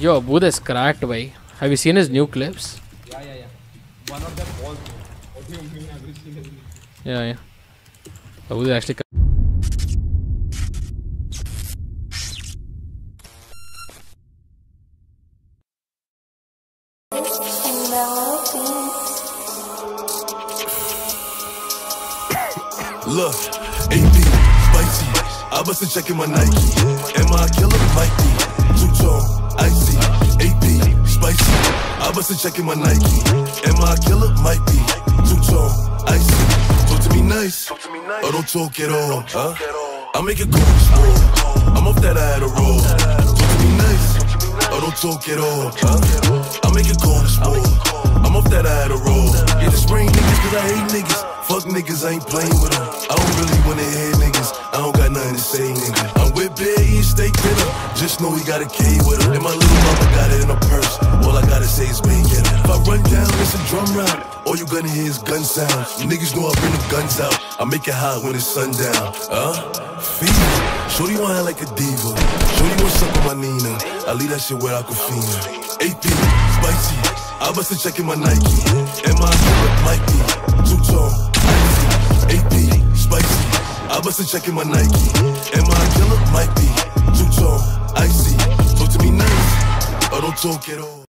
Yo, Buddha is cracked, bhai. Have you seen his new clips? Yeah, yeah, yeah. One of them falls. What do you mean? I've seen it. Yeah, yeah. Oh, Buddha actually. Look, AP, spicy. I bust a check my Nike. Am I a killer? Might I bust a check my Nike. Am I a killer? Might be. Two tone, icy. Talk to me nice. Or oh, don't talk at all. Huh? I make it cool. I'm off that I had a roll. Talk to me nice. Or don't talk at all. Huh? I make it cool. I'm off that I had a roll. Yeah, just bring niggas cause I hate niggas. Fuck niggas, I ain't playing with them. I don't really wanna hear niggas. I don't got nothing to say, nigga. I'm with Bear eating steak dinner. Just know he got a K with him. And my little mama got it's a drum round. All you gonna hear is gun sounds. Niggas know I bring the guns out. I make it hot when it's sundown. Huh? Fever. Shorty wanna like a diva. Shorty want suck on my Nina. I leave that shit where I could feel it. AP, spicy. I bust a check in my Nike. Am I might be? Two tone, icy. AP, spicy. I bust a check in my Nike. Am I a killer? Might be. Two tone, icy. Talk to me nice. I don't talk at all.